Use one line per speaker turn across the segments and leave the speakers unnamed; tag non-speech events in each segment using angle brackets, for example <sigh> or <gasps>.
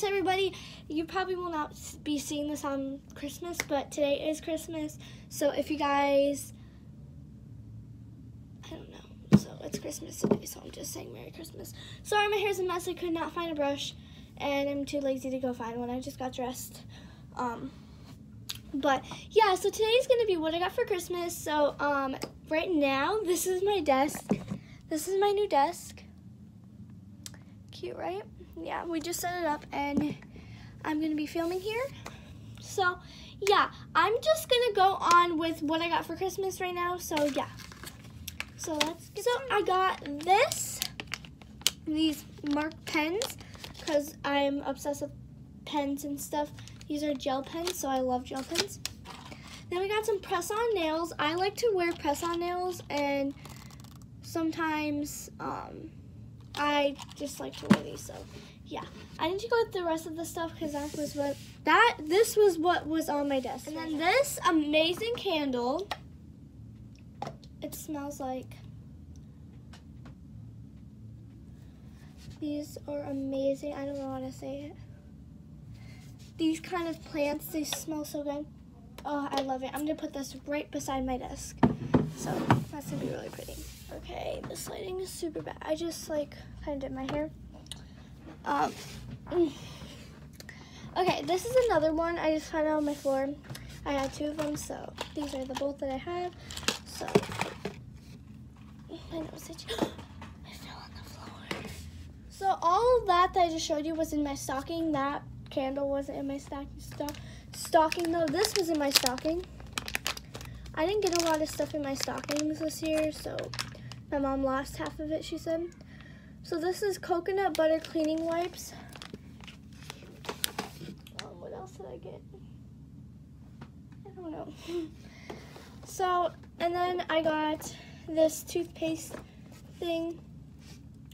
Christmas, everybody. You probably will not be seeing this on Christmas, but today is Christmas. So if you guys, I don't know. So it's Christmas today, so I'm just saying Merry Christmas. Sorry, my hair's a mess. I could not find a brush, and I'm too lazy to go find one. I just got dressed. Um, but yeah, so today's gonna be what I got for Christmas. So um, right now, this is my desk. This is my new desk. Cute, right? Yeah, we just set it up and I'm gonna be filming here. So yeah, I'm just gonna go on with what I got for Christmas right now. So yeah. So let's So started. I got this, these mark pens, because I'm obsessed with pens and stuff. These are gel pens, so I love gel pens. Then we got some press-on nails. I like to wear press-on nails, and sometimes um, I just like to wear these. So yeah, I need to go with the rest of the stuff because that was what that this was what was on my desk. And then this amazing candle. It smells like. These are amazing. I don't know how to say it these kind of plants, they smell so good. Oh, I love it. I'm gonna put this right beside my desk. So that's gonna be really pretty. Okay, this lighting is super bad. I just like kind of did my hair. Um, okay, this is another one I just found on my floor. I had two of them, so these are the both that I have. So, my nose itchy. I fell on the floor. So all of that that I just showed you was in my stocking. That candle wasn't in my stocking, stock, stocking though. This was in my stocking. I didn't get a lot of stuff in my stockings this year, so my mom lost half of it, she said. So this is coconut butter cleaning wipes. Um, what else did I get? I don't know. <laughs> so, and then I got this toothpaste thing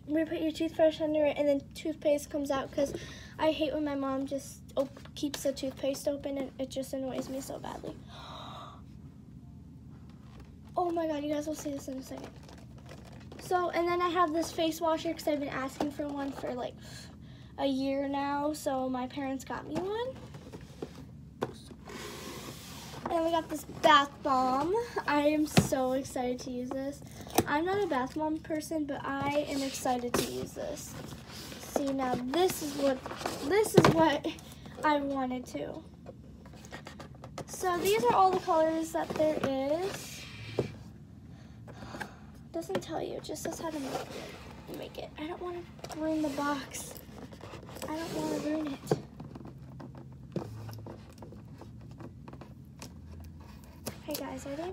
where you put your toothbrush under it and then toothpaste comes out because I hate when my mom just keeps the toothpaste open and it just annoys me so badly. <gasps> Oh my god, you guys will see this in a second. So, and then I have this face washer because I've been asking for one for like a year now. So my parents got me one. And we got this bath bomb. I am so excited to use this. I'm not a bath bomb person, but I am excited to use this see now this is what this is what I wanted to. So these are all the colors that there is. Doesn't tell you, it just says how to make it. Make it. I don't want to ruin the box. I don't want to ruin it. Hey guys, ready?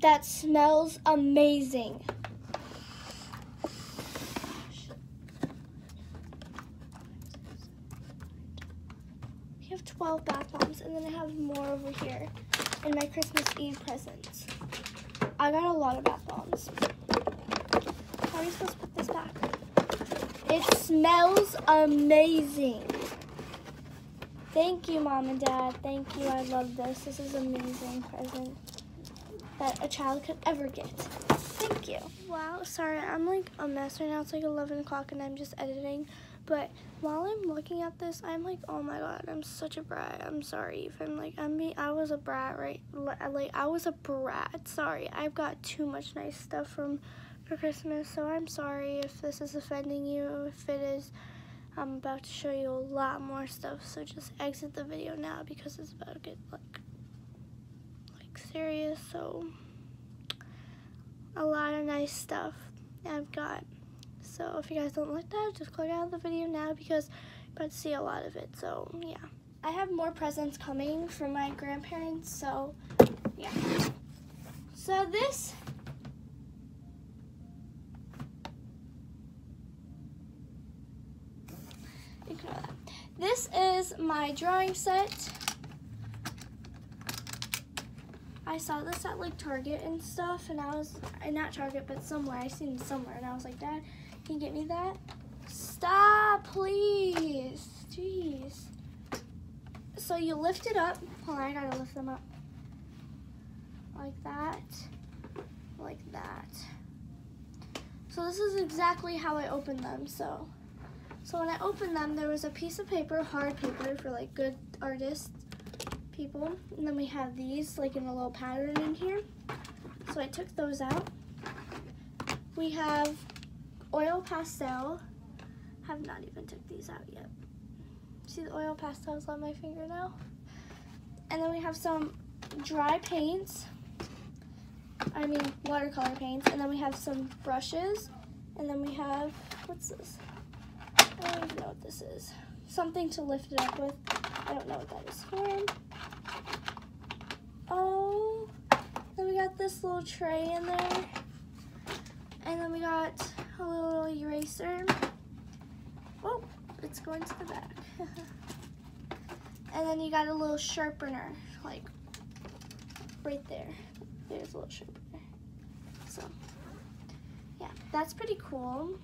that smells amazing. We have 12 bath bombs and then I have more over here in my Christmas Eve presents. I got a lot of bath bombs. How are you supposed to put this back? It smells amazing. Thank you, Mom and Dad. Thank you. I love this. This is an amazing present that a child could ever get. Thank you. Wow, sorry, I'm like a mess right now. It's like 11 o'clock and I'm just editing. But while I'm looking at this, I'm like, oh my god, I'm such a brat. I'm sorry if I'm like, I'm being, I was a brat, right? Like, I was a brat. Sorry, I've got too much nice stuff from for Christmas, so I'm sorry if this is offending you. If it is, I'm about to show you a lot more stuff, so just exit the video now because it's about to get like serious, so a lot of nice stuff I've got. So if you guys don't like that, just click out of the video now because you're about to see a lot of it. So yeah. I have more presents coming from my grandparents, so yeah. So this ignore that. This is my drawing set. I saw this at like Target and stuff, and I was, eh, not Target, but somewhere, I seen it somewhere, and I was like, Dad, can you get me that? Stop, please, jeez. so you lift it up. Hold on, I gotta lift them up. Like that. Like that. So this is exactly how I open them. So, so when I opened them, there was a piece of paper, hard paper for like good artists, people. And then we have these like in a little pattern in here. So I took those out. We have oil pastel. Have not even took these out yet. See the oil pastels on my finger now? And then we have some dry paints. I mean watercolor paints. And then we have some brushes. And then we have, what's this? I don't even know what this is. Something to lift it up with. I don't know what that is for. Oh, then we got this little tray in there. And then we got a little eraser. Oh, it's going to the back. <laughs> and then you got a little sharpener, like right there. There's a little sharpener. So, yeah, that's pretty cool.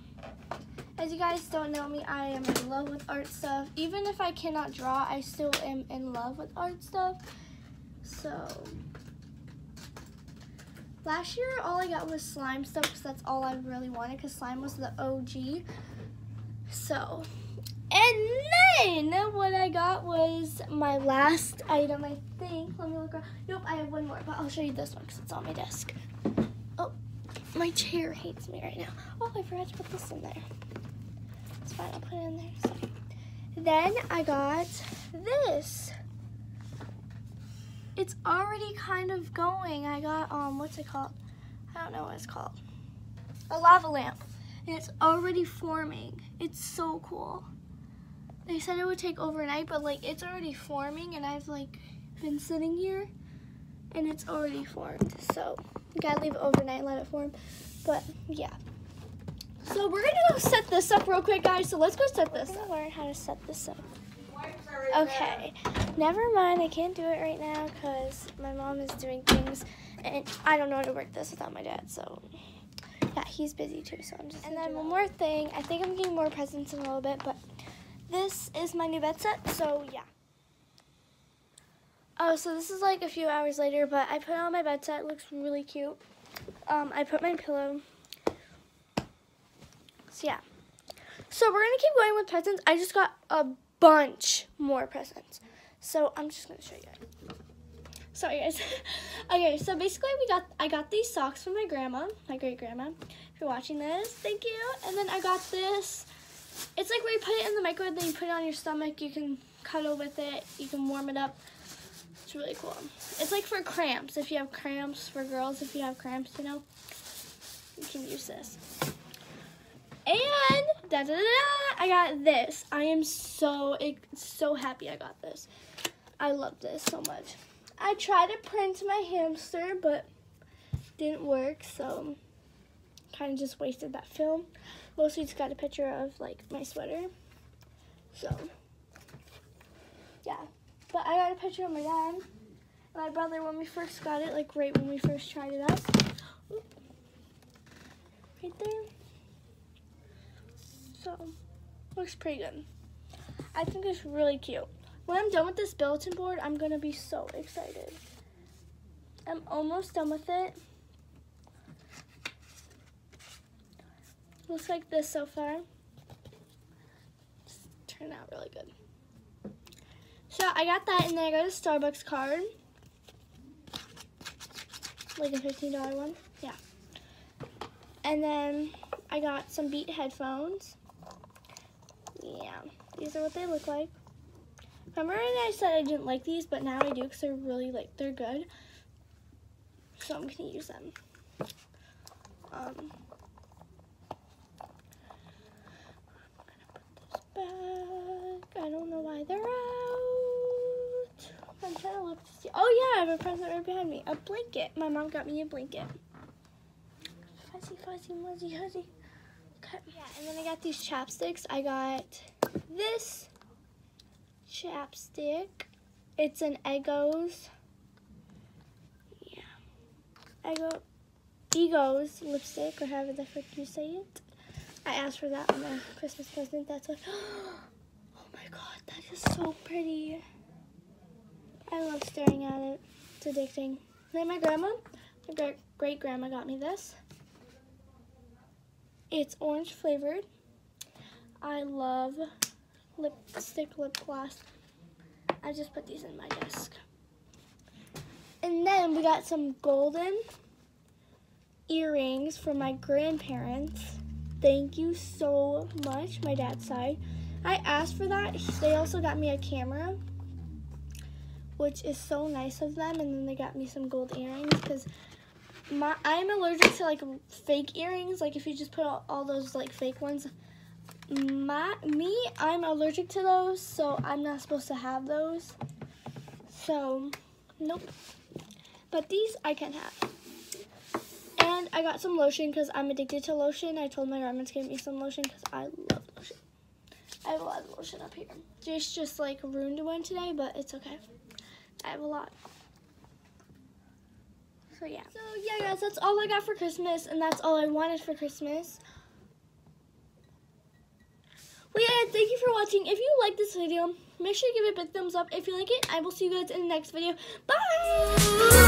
As you guys don't know me, I am in love with art stuff. Even if I cannot draw, I still am in love with art stuff. So, last year all I got was slime stuff because that's all I really wanted because slime was the OG. So, and then what I got was my last item, I think. Let me look around. Nope, I have one more, but I'll show you this one because it's on my desk. Oh, my chair hates me right now. Oh, I forgot to put this in there. Fine, I'll put it in there. So. Then I got this. It's already kind of going. I got, um, what's it called? I don't know what it's called. A lava lamp. And it's already forming. It's so cool. They said it would take overnight, but like it's already forming and I've like been sitting here and it's already formed. So you gotta leave it overnight and let it form. But yeah. So we're gonna go set this up real quick, guys. So let's go set this up. I'm gonna learn how to set this up. Okay, never mind. I can't do it right now because my mom is doing things, and I don't know how to work this without my dad. So yeah, he's busy too. So I'm just. And then one more thing. I think I'm getting more presents in a little bit, but this is my new bed set, so yeah. Oh, so this is like a few hours later, but I put on my bed set. It looks really cute. Um, I put my pillow. Yeah. So we're gonna keep going with presents. I just got a bunch more presents. So I'm just gonna show you guys. Sorry guys. <laughs> okay, so basically we got I got these socks from my grandma, my great grandma. If you're watching this, thank you. And then I got this it's like where you put it in the microwave, then you put it on your stomach. You can cuddle with it. You can warm it up. It's really cool. It's like for cramps. If you have cramps, for girls, if you have cramps, you know, you can use this. And da da da, I got this. I am so so happy I got this. I love this so much. I tried to print my hamster, but didn't work, so kind of just wasted that film. Mostly it's got a picture of like my sweater. So, yeah. But I got a picture of my dad and my brother when we first got it, like right when we first tried it out. Right there. So, looks pretty good. I think it's really cute. When I'm done with this bulletin board, I'm to be so excited. I'm almost done with it. Looks like this so far. Turned out really good. So I got that and then I got a Starbucks card. Like a $15 one. Yeah. And then I got some Beat headphones. Yeah. These are what they look like. Remember I said I didn't like these, but now I do because they're really like, they're good. So I'm going to use them. Um, back. I don't know why they're out. I'm trying to look to see. Oh yeah, I have a present right behind me. A blanket. My mom got me a blanket. Fuzzy, fuzzy, muzzy, fuzzy. Yeah, and then I got these chapsticks. I got this chapstick. It's an Eggos. Yeah. Eggo, Egos lipstick, or however the frick you say it. I asked for that on my Christmas present. That's what. <gasps> Oh my god, that is so pretty. I love staring at it. It's addicting. Then my grandma, my great great grandma got me this. It's orange flavored. I love lipstick lip gloss. I just put these in my desk. And then we got some golden earrings from my grandparents. Thank you so much, my dad's side. I asked for that. They also got me a camera, which is so nice of them. And then they got me some gold earrings because my I'm allergic to like fake earrings. Like if you just put all, all those like fake ones. My me, I'm allergic to those, so I'm not supposed to have those. So, nope. But these I can have. And I got some lotion because I'm addicted to lotion. I told my grandma to give me some lotion because I love lotion. I have a lot of lotion up here. Jace just like ruined one today, but it's okay. I have a lot. So yeah. So yeah guys, that's all I got for Christmas and that's all I wanted for Christmas. Well yeah, thank you for watching. If you like this video, make sure you give it a big thumbs up. If you like it, I will see you guys in the next video. Bye!